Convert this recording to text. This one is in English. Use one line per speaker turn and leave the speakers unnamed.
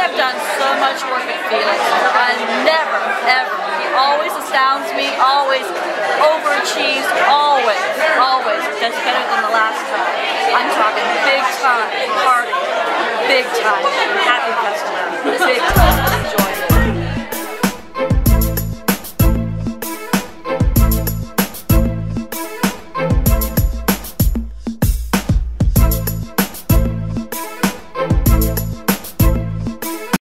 have done so much work with Felix. I never, ever. He always astounds me, always overachieves, always, always does better than the last time. I'm talking big time party, big time. Happy